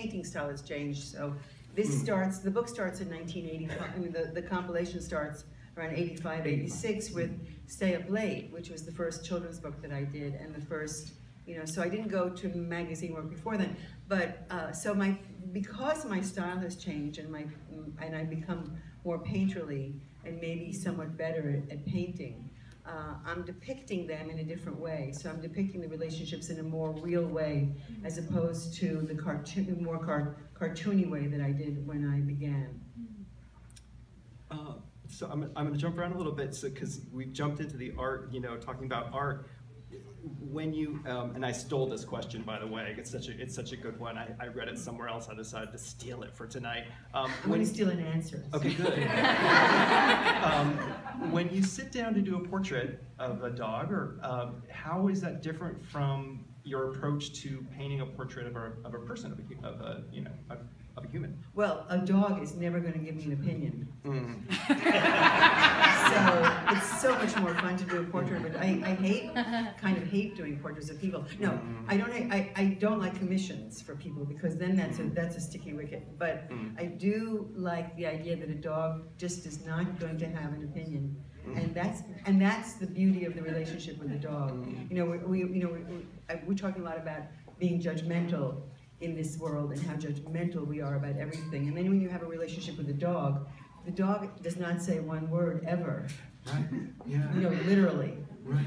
painting style has changed, so this Hmm. starts, the book starts in nineteen eighty-five, I mean, the, the compilation starts around 85, 86 with Stay Up Late, which was the first children's book that I did, and the first, you know, so I didn't go to magazine work before then, but, uh, so my, because my style has changed and my, and I've become more painterly and maybe somewhat better at, at painting, uh, I'm depicting them in a different way. So I'm depicting the relationships in a more real way, as opposed to the cartoon, more car, cartoony way that I did when I began. Uh, so I'm, I'm going to jump around a little bit, so because we've jumped into the art, you know, talking about art. When you um, and I stole this question by the way, it's such a it's such a good one. I, I read it somewhere else. I decided to steal it for tonight. Um, I'm going to steal an answer. Okay, good. um, when you sit down to do a portrait of a dog, or um, how is that different from your approach to painting a portrait of a, of a person, of a, of a you know, of, of a human? Well, a dog is never going to give me an opinion. Mm. So it's so much more fun to do a portrait but. I, I hate, kind of hate doing portraits of people. No, mm-hmm. I don't. I, I don't like commissions for people because then that's a that's a sticky wicket. But Mm. I do like the idea that a dog just is not going to have an opinion, mm. and that's and that's the beauty of the relationship with the dog. Mm. You know, we, we you know we, we, we're talking a lot about being judgmental in this world and how judgmental we are about everything. And then when you have a relationship with a dog, the dog does not say one word ever. Right. Yeah. You know, literally. Right.